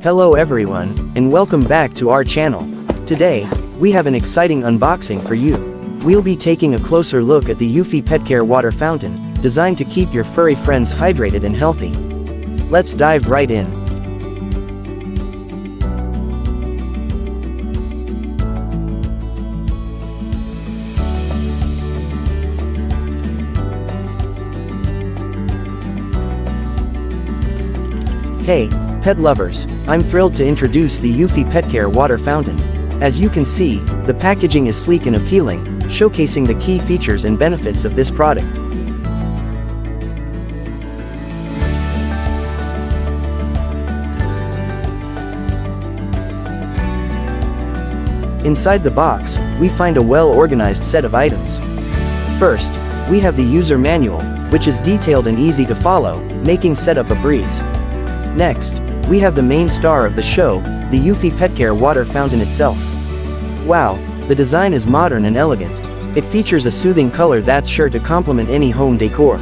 Hello everyone, and welcome back to our channel. Today, we have an exciting unboxing for you. We'll be taking a closer look at the Eufy Petcare water fountain, designed to keep your furry friends hydrated and healthy. Let's dive right in. Hey, pet lovers, I'm thrilled to introduce the Eufy Petcare water fountain. As you can see, the packaging is sleek and appealing, showcasing the key features and benefits of this product. Inside the box, we find a well-organized set of items. First, we have the user manual, which is detailed and easy to follow, making setup a breeze. Next, we have the main star of the show, the Eufy Petcare water fountain itself. Wow, the design is modern and elegant. It features a soothing color that's sure to complement any home decor.